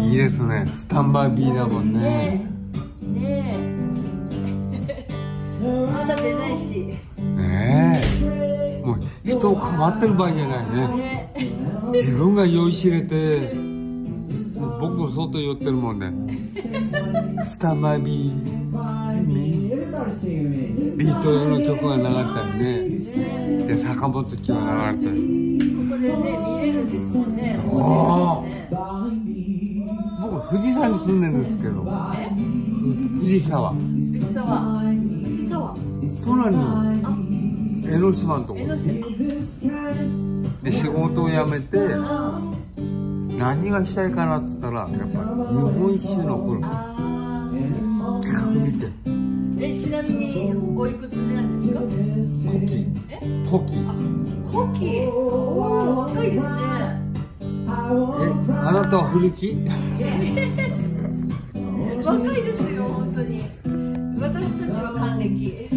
いいですね、スタンバイ B だもん。ね人を構ってる場合じゃないねね自分が酔いしれて僕も外寄ってるもんねスタンバイ B Everybody sing with me. ビート用の曲が流れたりねで坂本九が流れたりここでね見れるんですもんね.僕富士山に住んでるんですけど藤沢藤沢藤沢隣のあ江ノ島のとこ江ノ島 This kind で仕事を辞めてあ何がしたいかなっつったらやっぱ日本酒のこれあ企画見て。えちなみにおいくつなんですか？古希え？古希コキ？おお若いですね。えあなたは古着若いですよ本当に。私たちは還暦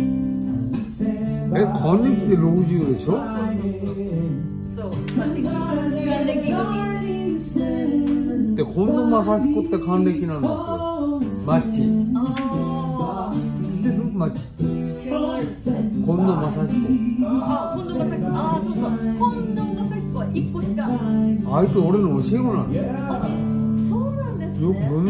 え還暦で60でしょ？そう。還暦還暦組 by で近藤正彦って還暦なんですよ。マッチ。あ知ってる？マッチないです。近藤正彦あ近藤正彦ああそうそう。近藤正彦は一個下。あいつ俺の教え子なの？よあそうなんですくね分